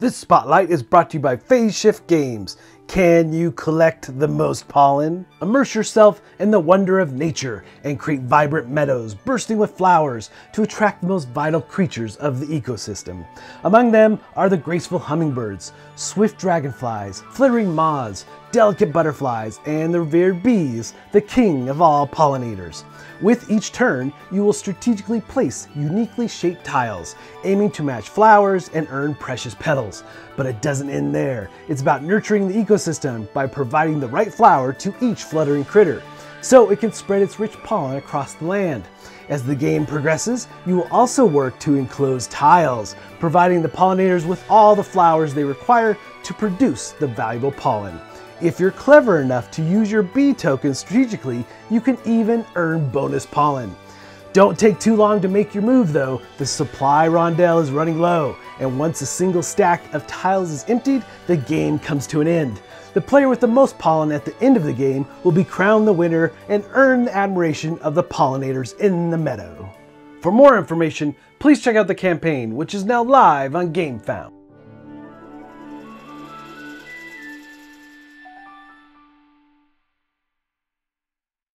This spotlight is brought to you by Phase Shift Games. Can you collect the most pollen? Immerse yourself in the wonder of nature and create vibrant meadows bursting with flowers to attract the most vital creatures of the ecosystem. Among them are the graceful hummingbirds, swift dragonflies, flittering moths, delicate butterflies, and the revered bees, the king of all pollinators. With each turn, you will strategically place uniquely shaped tiles, aiming to match flowers and earn precious petals. But it doesn't end there. It's about nurturing the ecosystem by providing the right flower to each fluttering critter, so it can spread its rich pollen across the land. As the game progresses, you will also work to enclose tiles, providing the pollinators with all the flowers they require to produce the valuable pollen. If you're clever enough to use your bee token strategically, you can even earn bonus pollen. Don't take too long to make your move though, the supply rondel is running low, and once a single stack of tiles is emptied, the game comes to an end. The player with the most pollen at the end of the game will be crowned the winner and earn the admiration of the pollinators in the meadow. For more information, please check out the campaign, which is now live on GameFound.